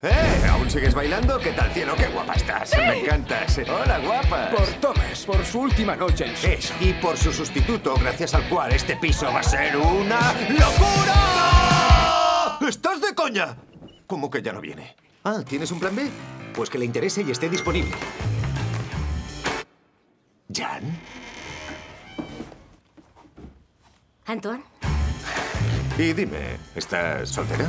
¡Eh! ¿Aún sigues bailando? ¿Qué tal, cielo? ¡Qué guapa estás! Me encantas. Hola, guapa. Por Thomas, por su última noche en su... Eso. Y por su sustituto, gracias al cual este piso va a ser una locura. ¿Estás de coña? ¿Cómo que ya no viene? Ah, ¿tienes un plan B? Pues que le interese y esté disponible. ¿Jan? Antoine, Y dime, ¿estás soltera?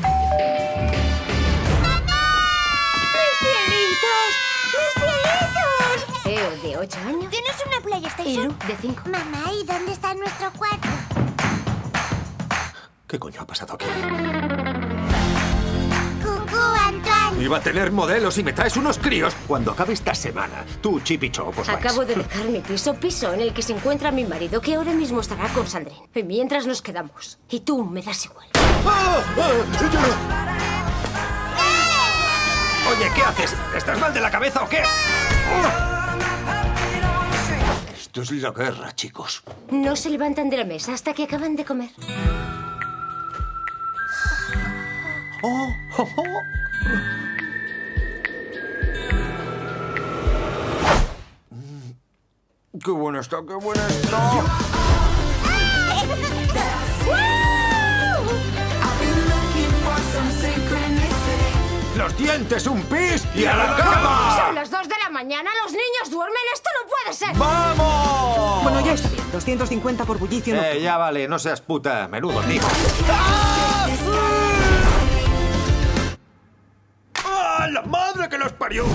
De 8 años. ¿Tienes una Y PlayStation? Lu, de 5. Mamá, ¿y dónde está nuestro cuarto? ¿Qué coño ha pasado aquí? Cucú, Antoine. Iba a tener modelos y me traes unos críos. Cuando acabe esta semana, tú, Chip y Chop, os vais. Acabo de dejar mi piso, piso en el que se encuentra mi marido, que ahora mismo estará con Sandrine. Y mientras nos quedamos. Y tú me das igual. ¡Ah! ¡Ah! Oye, ¿qué haces? ¿Estás mal de la cabeza o qué? Esto es la guerra, chicos. No se levantan de la mesa hasta que acaban de comer. Oh, oh, oh. ¡Qué buena está, qué buena está! ¡Los dientes, un pis y a la cama! Son las 2 de la mañana, los niños duermen, esto no puede ser. ¡Vamos! Bueno, ya está bien. 250 por bullicio. no- Eh, ya vale, no seas puta. Menudo, tío. ¡Ah! la madre que los parió!